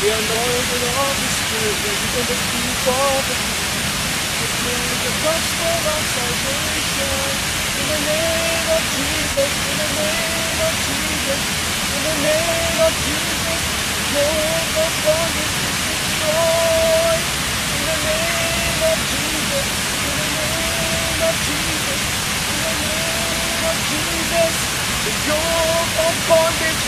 The anointing of the Spirit is in the people to the Proclaim the gospel of salvation. In the name of Jesus, in the name of Jesus, in the name of Jesus, yoke of bondage is destroyed. In the name of Jesus, in the name of Jesus, in the name of Jesus, the yoke of bondage.